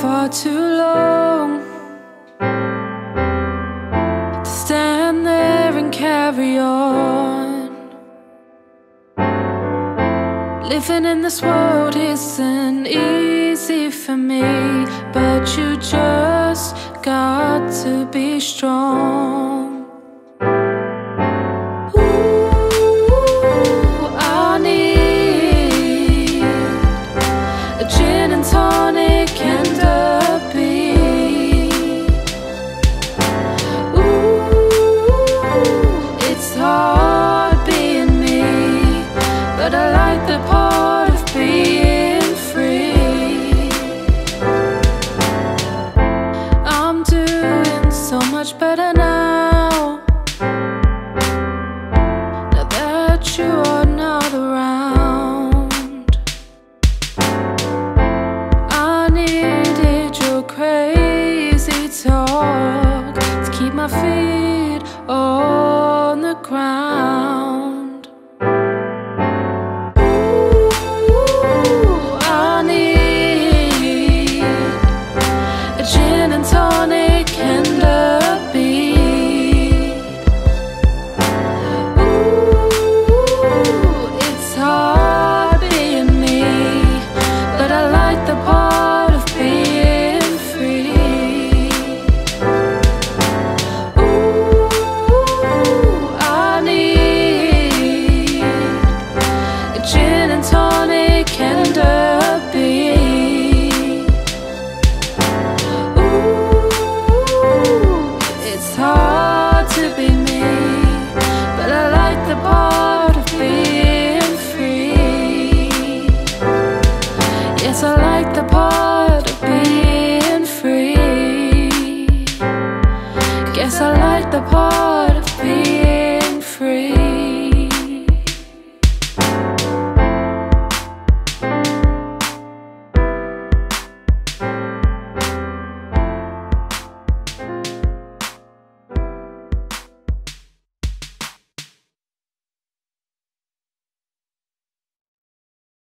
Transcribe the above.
far too long to stand there and carry on. Living in this world isn't easy for me, but you just got to be strong. Ooh, I need a gin and tonic. Now. Now that you are the part of being free. Ooh, I need a gin and tonic Ooh, it's hard